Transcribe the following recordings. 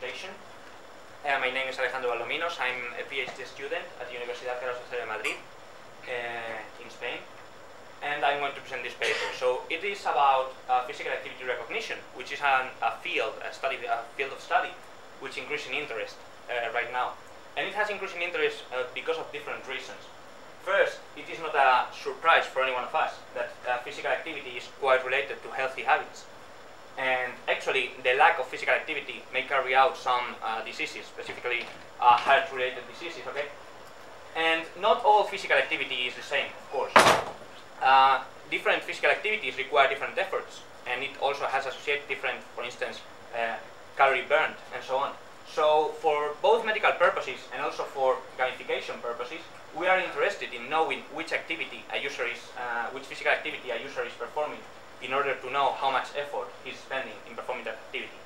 presentation. Uh, my name is Alejandro Baldominos. I'm a PhD student at the Universidad Carlos III de Madrid uh, in Spain. And I'm going to present this paper. So it is about uh, physical activity recognition, which is an, a field, a study, a field of study, which increases in interest uh, right now. And it has increasing interest uh, because of different reasons. First, it is not a surprise for any one of us that uh, physical activity is quite related to healthy habits and actually the lack of physical activity may carry out some uh, diseases, specifically uh, heart-related diseases, okay? And not all physical activity is the same, of course. Uh, different physical activities require different efforts, and it also has associated different, for instance, uh, calorie burned, and so on. So for both medical purposes and also for gamification purposes, we are interested in knowing which activity a user is, uh, which physical activity a user is performing in order to know how much effort he's spending in performing that activity.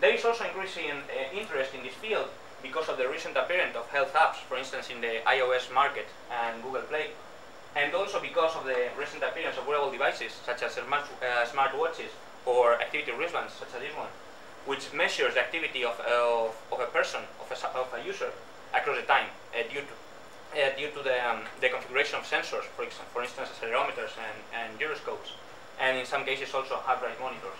There is also increasing uh, interest in this field because of the recent appearance of health apps, for instance in the iOS market and Google Play, and also because of the recent appearance of wearable devices such as smart, uh, smart watches or activity wristbands such as this one, which measures the activity of, of, of, a person, of a, of a user across the time uh, due to uh, due to the, um, the configuration of sensors, for, for instance accelerometers and, and gyroscopes and in some cases also heart rate monitors.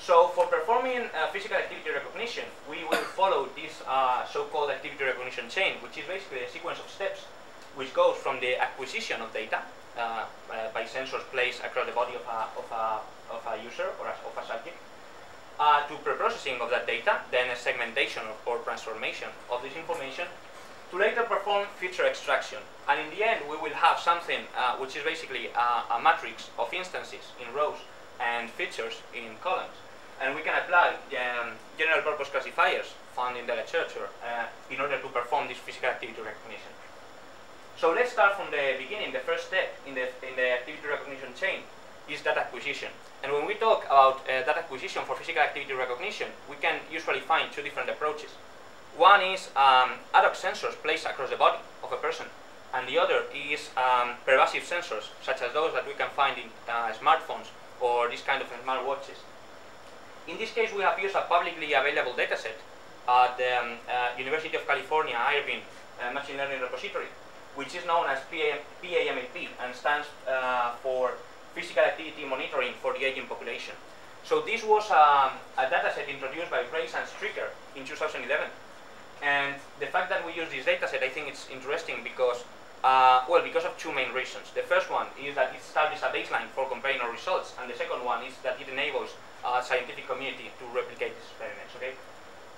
So for performing uh, physical activity recognition, we will follow this uh, so-called activity recognition chain, which is basically a sequence of steps which goes from the acquisition of data uh, by sensors placed across the body of a, of a, of a user or a, of a subject, uh, to pre-processing of that data, then a segmentation or transformation of this information, to later perform feature extraction. And in the end, we will have something uh, which is basically a, a, matrix of instances in rows and features in columns. And we can apply um, general purpose classifiers found in the literature uh, in order to perform this physical activity recognition. So let's start from the beginning. The first step in the, in the activity recognition chain is data acquisition. And when we talk about uh, data acquisition for physical activity recognition, we can usually find two different approaches. One is um, ad hoc sensors placed across the body of a person, and the other is um, pervasive sensors, such as those that we can find in uh, smartphones or this kind of smart watches. In this case, we have used a publicly available dataset at the um, uh, University of California, Irvine uh, Machine Learning Repository, which is known as PAM PAMAP and stands uh, for Physical Activity Monitoring for the Aging Population. So this was um, a dataset introduced by Reiss and Stricker in 2011 and the fact that we use this dataset, I think it's interesting because, uh, well, because of two main reasons. The first one is that it establishes a baseline for comparing our results, and the second one is that it enables a scientific community to replicate these experiments. Okay.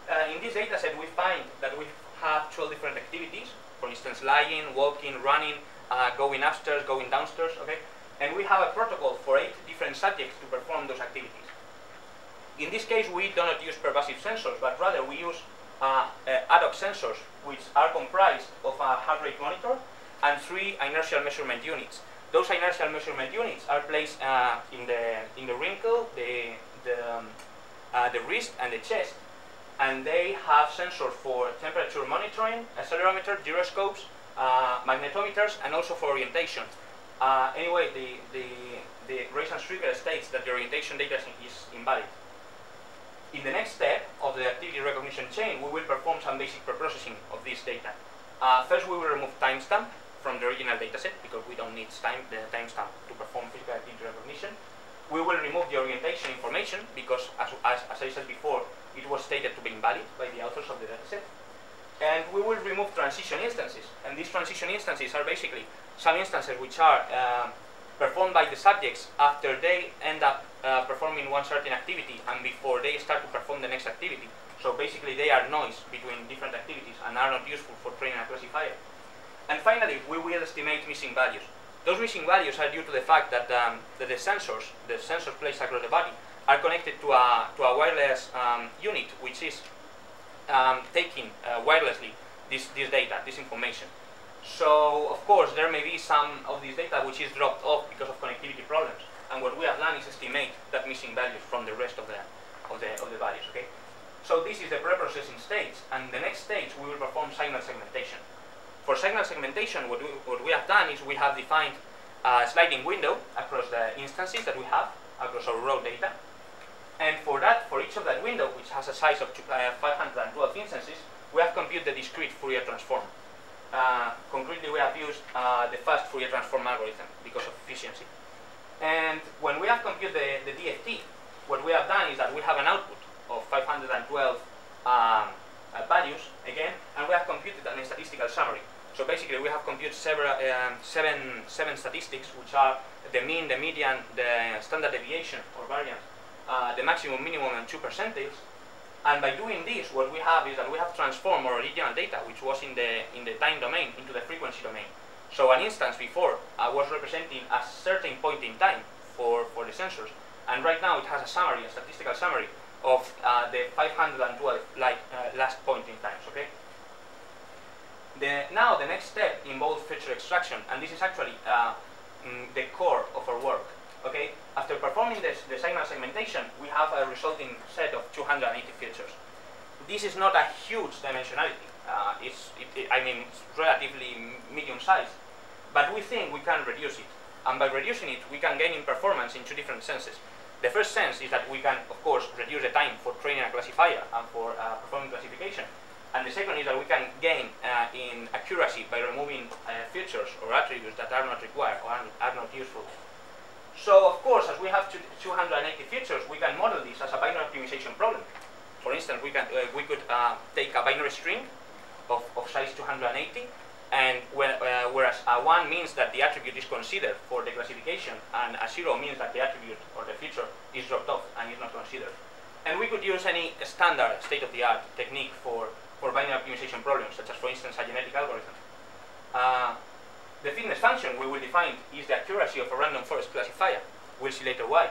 Uh, in this dataset, we find that we have 12 different activities. For instance, lying, walking, running, uh, going upstairs, going downstairs. Okay. And we have a protocol for eight different subjects to perform those activities. In this case, we do not use pervasive sensors, but rather we use uh, uh, ad hoc sensors, which are comprised of a heart rate monitor and three inertial measurement units. Those inertial measurement units are placed uh, in the in the wrinkle, the the, um, uh, the wrist, and the chest, and they have sensors for temperature monitoring, accelerometer, gyroscopes, uh, magnetometers, and also for orientation. Uh, anyway, the the the Reiss and Stricker states that the orientation data is invalid. In the next step of the activity recognition chain, we will perform some basic preprocessing of this data. Uh, first, we will remove timestamp from the original dataset because we don't need time, the timestamp to perform physical activity recognition. We will remove the orientation information because, as, as, as I said before, it was stated to be invalid by the authors of the dataset. And we will remove transition instances. And these transition instances are basically some instances which are uh, performed by the subjects after they end up uh, performing one certain activity and before they start to perform the next activity. So basically they are noise between different activities and are not useful for training a classifier. And finally, we will estimate missing values. Those missing values are due to the fact that, um, that the sensors, the sensors placed across the body, are connected to a, to a wireless um, unit which is um, taking uh, wirelessly this, this data, this information. So, of course, there may be some of this data which is dropped off because of connectivity problems. And what we have done is estimate that missing values from the rest of the, of the, of the values, okay? So this is the pre-processing stage, and the next stage we will perform signal segmentation. For signal segmentation, what we, what we have done is we have defined a sliding window across the instances that we have, across our raw data. And for that, for each of that window, which has a size of uh, 512 instances, we have computed the discrete Fourier transform. Uh, concretely, we have used uh, the fast Fourier transform algorithm because of efficiency. And when we have computed the, the DFT, what we have done is that we have an output of 512 um, uh, values again, and we have computed a statistical summary. So basically, we have computed several, um, seven, seven statistics, which are the mean, the median, the standard deviation or variance, uh, the maximum, minimum, and two percentiles. And by doing this, what we have is that we have transformed our original data, which was in the in the time domain, into the frequency domain. So an instance before uh, was representing a certain point in time for, for the sensors, and right now it has a summary, a statistical summary of uh, the 512 like uh, last point in times. Okay. The, now the next step involves feature extraction, and this is actually uh, mm, the core of our work. Okay. After performing this, the signal segmentation, we have a resulting set of 280 features. This is not a huge dimensionality. Uh, it's, it, it, I mean, it's relatively medium size, but we think we can reduce it. And by reducing it, we can gain in performance in two different senses. The first sense is that we can, of course, reduce the time for training a classifier and for uh, performing classification. And the second is that we can gain uh, in accuracy by removing uh, features or attributes that are not required or are not useful. So, of course, as we have 280 features, we can model this as a binary optimization problem. For instance, we, can, uh, we could uh, take a binary string of, of size 280 and when, uh, whereas a 1 means that the attribute is considered for the classification, and a 0 means that the attribute or the feature is dropped off and is not considered. And we could use any standard state-of-the-art technique for, for binary optimization problems, such as, for instance, a genetic algorithm. The fitness function we will define is the accuracy of a random forest classifier. We'll see later why.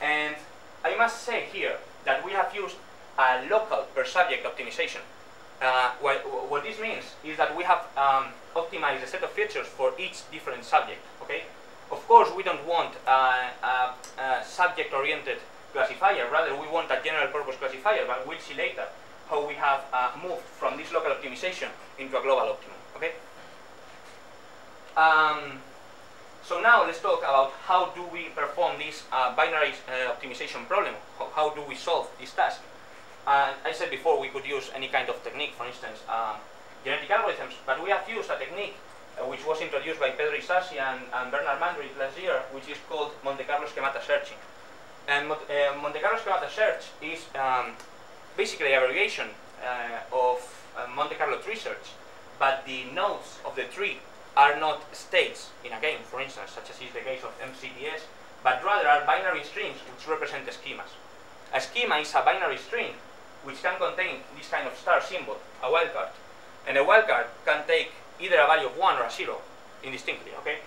And I must say here that we have used a local per subject optimization. Uh, what, what, this means is that we have um, optimized a set of features for each different subject. Okay. Of course, we don't want a, a subject-oriented classifier. Rather, we want a general-purpose classifier. But we'll see later how we have uh, moved from this local optimization into a global optimum. Okay. Um, so now let's talk about how do we perform this uh, binary uh, optimization problem. How, how do we solve this task? And I said before we could use any kind of technique, for instance, um, genetic algorithms, but we have used a technique uh, which was introduced by Pedro Isasi and, and, Bernard Manderick last year, which is called Monte Carlo schemata searching. And uh, Monte Carlo schemata search is um, basically a variation uh, of uh, Monte Carlo tree search, but the nodes of the tree are not states in a game, for instance, such as is the case of MCTS, but rather are binary strings which represent schemas. A schema is a binary string which can contain this kind of star symbol, a wildcard. And a wildcard can take either a value of 1 or a 0, indistinctly, okay?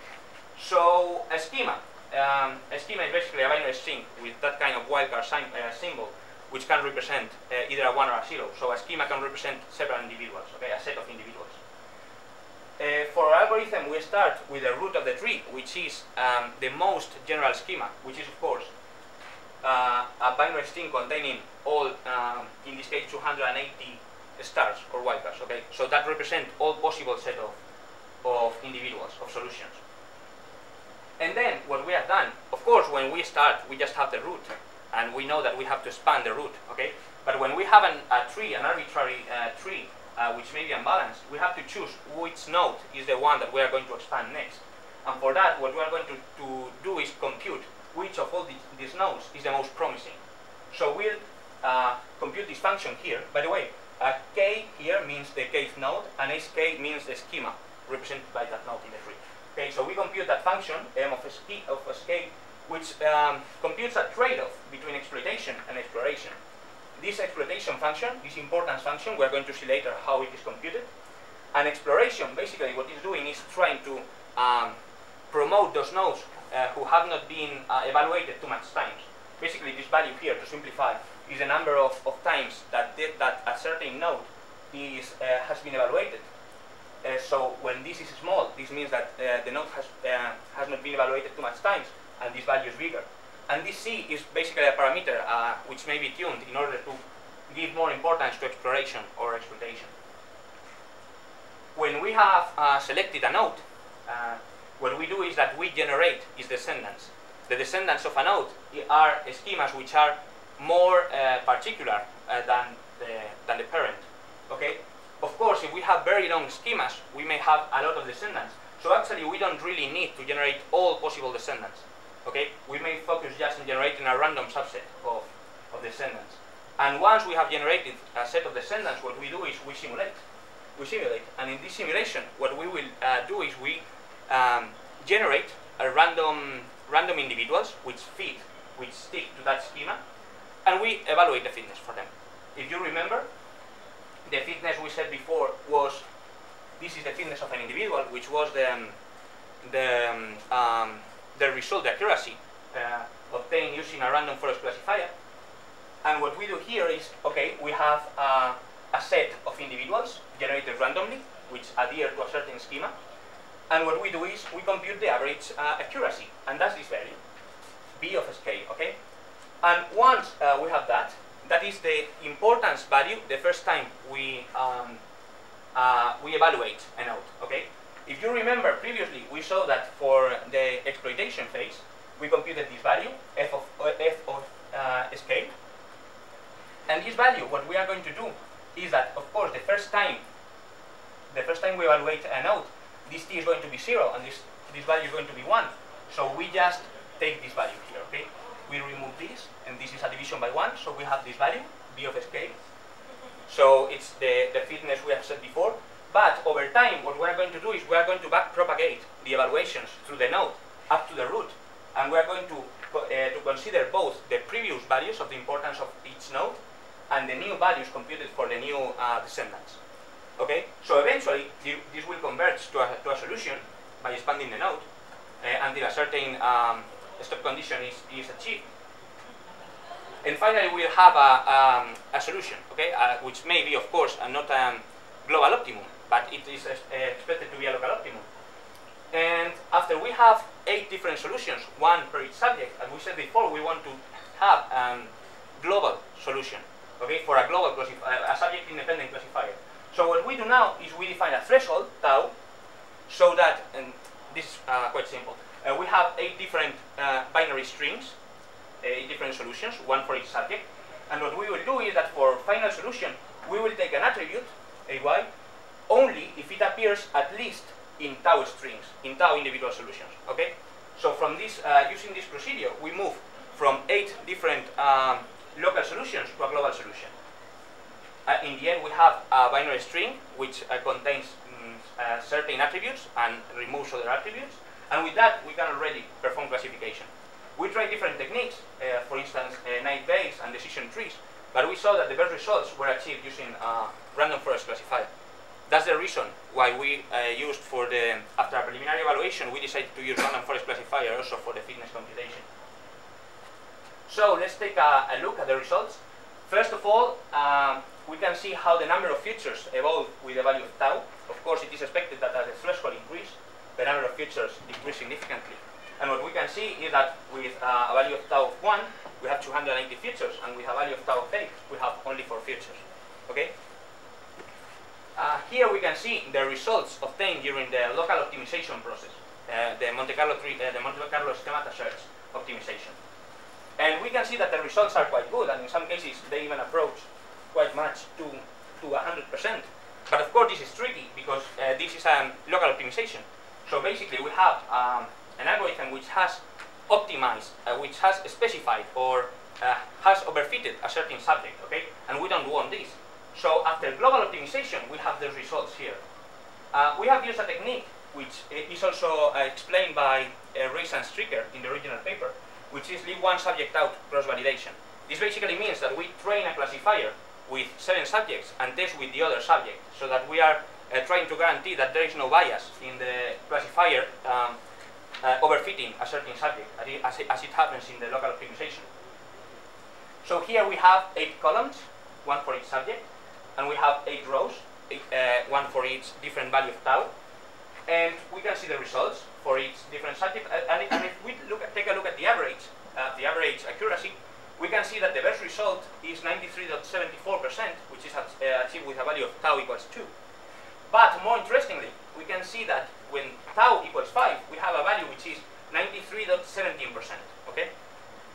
So, a schema. Um, a schema is basically a binary string with that kind of wildcard uh, symbol, which can represent uh, either a 1 or a 0. So a schema can represent several individuals, okay, a set of individuals. Uh, for our algorithm, we start with the root of the tree, which is um, the most general schema, which is, of course, uh, a binary string containing all, um, in this case, 280 stars or wildcards. Okay, so that represents all possible set of, of individuals, of solutions. And then what we have done, of course, when we start, we just have the root, and we know that we have to span the root. Okay, but when we have an, a tree, an arbitrary uh, tree, uh, which may be unbalanced, we have to choose which node is the one that we are going to expand next. And for that, what we are going to, to do is compute which of all these, these nodes is the most promising. So we'll uh, compute this function here. By the way, k here means the kth node, and sk means the schema represented by that node in the tree. Okay, so we compute that function m of sk, of which um, computes a trade-off between exploitation and exploration. This exploitation function, this importance function, we're going to see later how it is computed. And exploration, basically what it's doing is trying to um, promote those nodes uh, who have not been uh, evaluated too much times. Basically, this value here, to simplify, is the number of, of times that, that a certain node is, uh, has been evaluated. Uh, so when this is small, this means that uh, the node has, uh, has not been evaluated too much times, and this value is bigger. And this C is basically a parameter uh, which may be tuned in order to give more importance to exploration or exploitation. When we have uh, selected a node, uh, what we do is that we generate its descendants. The descendants of a node are schemas which are more uh, particular uh, than, the, than the parent. Okay? Of course, if we have very long schemas, we may have a lot of descendants. So actually, we don't really need to generate all possible descendants. Okay? We may focus a random subset of, of descendants. And once we have generated a set of descendants, what we do is we simulate. We simulate. And in this simulation, what we will uh, do is we um, generate a random, random individuals which fit, which stick to that schema, and we evaluate the fitness for them. If you remember, the fitness we said before was, this is the fitness of an individual, which was the, um, the, um, um the result, the accuracy uh, obtained using a random forest classifier. And what we do here is, okay, we have uh, a set of individuals generated randomly, which adhere to a certain schema. And what we do is we compute the average uh, accuracy, and that's this value, b of scale, okay? And once uh, we have that, that is the importance value the first time we um, uh, we evaluate a node, okay? If you remember previously, we saw that for the exploitation phase, we computed this value, f of, f of uh, scale. And this value, what we are going to do is that, of course, the first time, the first time we evaluate a node, this t is going to be zero, and this, this value is going to be one. So we just take this value here, okay? We remove this, and this is a division by one, so we have this value, b of scale. So it's the, the fitness we have said before, but over time, what we're going to do is we're going to back propagate the evaluations through the node up to the root. And we're going to, uh, to consider both the previous values of the importance of each node and the new values computed for the new uh, descendants. Okay? So eventually, this will converge to a, to a solution by expanding the node uh, until a certain um, stop condition is, is achieved. And finally, we'll have a, um, a solution, okay, uh, which may be, of course, not a um, global optimum, but it is uh, expected to be a local optimum. And after we have eight different solutions, one per each subject, as we said before, we want to have a um, global solution, okay, for a global classifier, a subject-independent classifier. So what we do now is we define a threshold, tau, so that, and this is uh, quite simple, uh, we have eight different uh, binary strings, eight different solutions, one for each subject, and what we will do is that for final solution, we will take an attribute, ay, only if it appears at least in tau strings, in tau individual solutions, okay? So from this, uh, using this procedure, we move from eight different um, local solutions to a global solution. Uh, in the end, we have a binary string which uh, contains um, certain attributes and removes other attributes. And with that, we can already perform classification. We tried different techniques, uh, for instance, uh, naive Bayes and decision trees, but we saw that the best results were achieved using random forest classifier. That's the reason why we uh, used for the, after a preliminary evaluation, we decided to use random forest classifier also for the fitness computation. So let's take a, a look at the results. First of all, um, we can see how the number of features evolve with the value of tau. Of course, it is expected that as the threshold increase, the number of features decrease significantly. And what we can see is that with uh, a value of tau of 1, we have 280 features, and with a value of tau of 8, we have only 4 features. Okay? Uh, here we can see the results obtained during the local optimization process, uh, the Monte Carlo tree, uh, the Monte Carlo schemata search optimization. And we can see that the results are quite good, and in some cases they even approach quite much to to 100%. But of course this is tricky because uh, this is a um, local optimization. So basically we have um, an algorithm which has optimized, uh, which has specified or uh, has overfitted a certain subject, okay? And we don't want this. So after global optimization, we have the results here. Uh, we have used a technique which is also uh, explained by uh, and Stricker in the original paper, which is leave one subject out cross-validation. This basically means that we train a classifier with seven subjects and test with the other subject, so that we are uh, trying to guarantee that there is no bias in the classifier um, uh, overfitting a certain subject, as it, as it happens in the local optimization. So here we have eight columns, one for each subject, and we have eight rows, eight, uh, one for each different value of tau. And we can see the results for each different subject. Uh, and, if we look at, take a look at the average, uh, the average accuracy, we can see that the best result is 93.74%, which is uh, achieved with a value of tau equals 2. But more interestingly, we can see that when tau equals 5, we have a value which is 93.17%. Okay?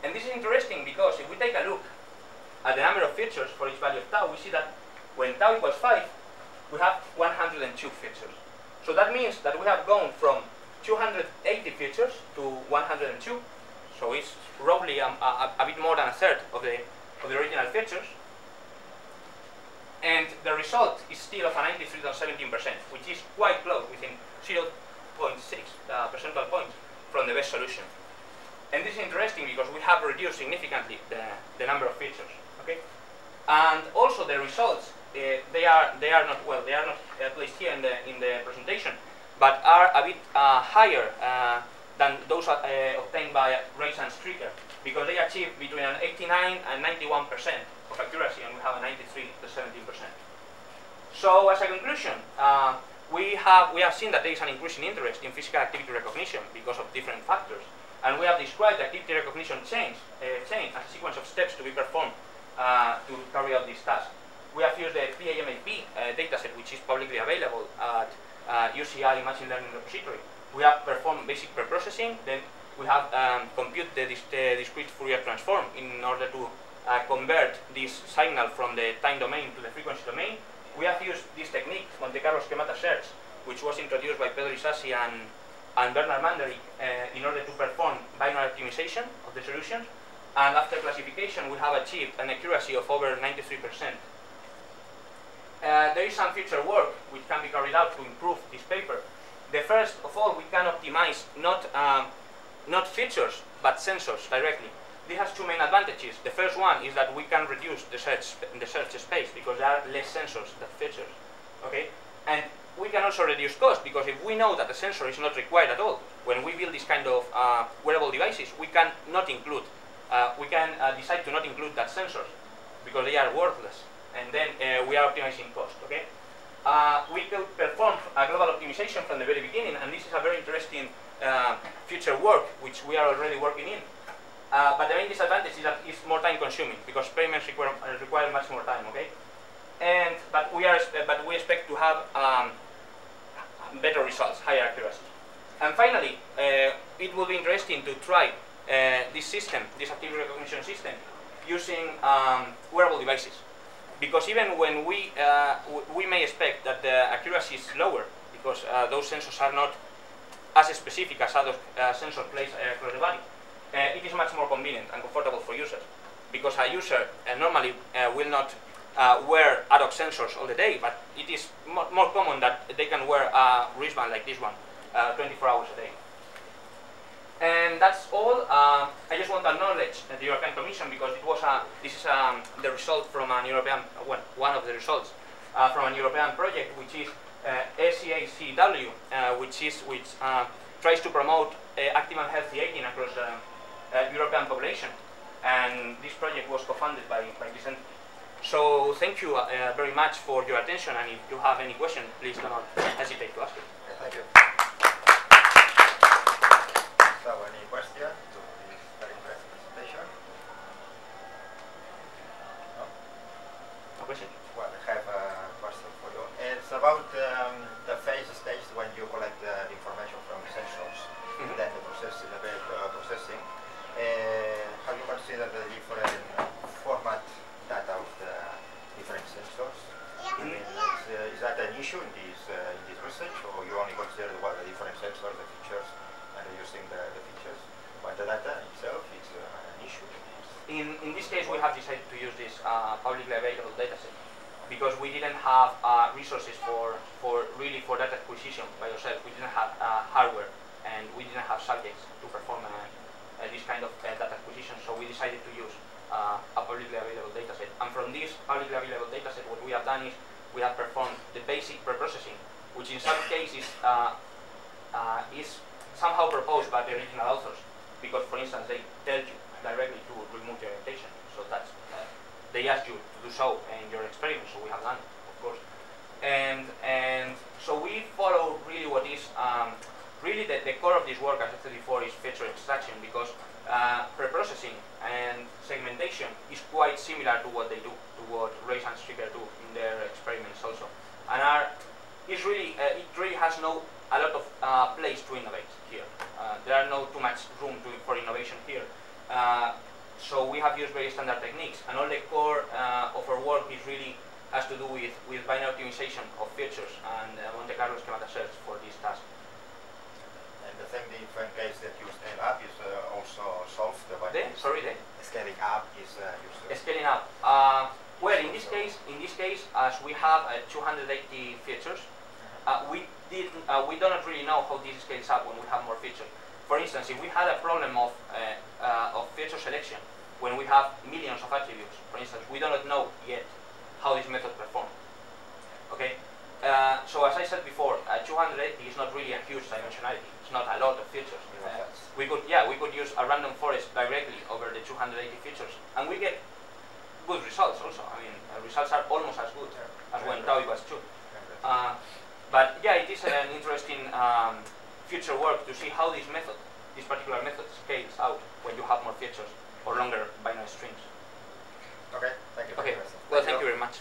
And this is interesting because if we take a look at the number of features for each value of tau, we see that when tau equals 5, we have 102 features. So that means that we have gone from 280 features to 102. So it's roughly um, a, a, bit more than a third of the, of the original features. And the result is still of a 93.17%, which is quite close, within 0.6 uh, percentile points from the best solution. And this is interesting because we have reduced significantly the, the number of features. Okay, and also the results uh, they are they are not well they are not uh, placed here in the in the presentation, but are a bit uh, higher uh, than those uh, obtained by Reiss and Stricker because they achieve between an 89 and 91 percent of accuracy, and we have a 93 to 17 percent. So as a conclusion, uh, we have we have seen that there is an increasing interest in physical activity recognition because of different factors, and we have described activity recognition change chain as a sequence of steps to be performed uh, to carry out this task. We have used the PAMAP uh, dataset, which is publicly available at uh, UCI Machine Learning Repository. We have performed basic preprocessing, then we have um, computed the, the, discrete Fourier transform in order to uh, convert this signal from the time domain to the frequency domain. We have used this technique, Monte Carlo schemata search, which was introduced by Pedro Isasi and, and Bernard Manderick uh, in order to perform binary optimization of the solutions and after classification we have achieved an accuracy of over 93%. Uh, there is some future work which can be carried out to improve this paper. The first of all, we can optimize not, um, not features, but sensors directly. This has two main advantages. The first one is that we can reduce the search, the search space because there are less sensors than features. Okay? And we can also reduce cost because if we know that the sensor is not required at all, when we build this kind of uh, wearable devices, we can not include uh, we can uh, decide to not include that sensors because they are worthless and then uh, we are optimizing cost okay? Uh, we could perform a global optimization from the very beginning and this is a very interesting uh, future work which we are already working in. Uh, but the main disadvantage is that it's more time consuming because payments require, require much more time okay? And but we are but we expect to have um, better results higher accuracy. And finally it will be interesting to try uh, this system, this activity recognition system, using um, wearable devices. Because even when we, uh, we may expect that the accuracy is lower, because uh, those sensors are not as specific as other uh, sensors placed uh, across the body, uh, it is much more convenient and comfortable for users. Because a user normally will not wear ad hoc sensors all the day, but it is more, more common that they can wear a wristband like this one 24 hours a day. Uh, I just want to acknowledge the European Commission because it was a, this is um, the result from an European, well, one of the results uh, from an European project which is uh, SEACW, uh, which is which uh, tries to promote active and healthy aging across the European population. And this project was co-funded by, by this entity. So thank you very much for your attention and if you have any question, please do not hesitate to ask it. Thank you. So any question to this very interesting presentation? No? No question? Well, I have a question for you. It's about um, the phase stage when you collect uh, information from sensors, mm -hmm. then the processing, the uh, processing. Uh, how you consider the different format data of the different sensors? Mm -hmm. uh, is that an issue in this uh, in this research, or you only consider what the different sensors, the features? using the, the features. But the data itself is uh, an issue. In, in this case, we have decided to use this uh, publicly available dataset because we didn't have uh, resources for, for really for data acquisition by yourself. We didn't have uh, hardware and we didn't have subjects to perform uh, uh, this kind of data acquisition. So we decided to use a publicly available dataset. And from this publicly available dataset, what we have done is we have performed the basic preprocessing, which in some cases is somehow proposed by the original authors, because for instance they tell you directly to remove the orientation. So that's uh, they ask you to do so in your experiment, so we have done, of course. And and so we follow really what is um, really the, the core of this work, as I said before, is feature extraction because uh, preprocessing and segmentation is quite similar to what they do, to what Reiss and Stricker do in their experiments also, and are is really uh, it really has no a lot of uh, place to innovate here. Uh, there are no too much room to, for innovation here. Uh, so we have used very standard techniques, and all the core uh, of our work is really has to do with, with binary optimization of features and Monte Carlo schemata search for this task. And the the different case that you scale up is uh, also solved by the, sorry, the scaling up is uh, used. Scaling up. Uh, well, in this case, in this case, as we have uh, 280 features, uh, we did uh, we do not really know how this scales up when we have more features. For instance, if we had a problem of of feature selection when we have millions of attributes, for instance, we do not know yet how this method performs. Okay, uh, so as I said before, uh, 280 is not really a huge dimensionality. It's not a lot of features. Uh, we could, yeah, we could use a random forest directly over the 280 features, and we get good results also. I mean, results are almost as good as when Tau was 2. Uh, but yeah, it is an interesting um, future work to see how this method, this particular method, scales out when you have more features or longer binary strings. Okay, thank you. Okay, well, thank you very much.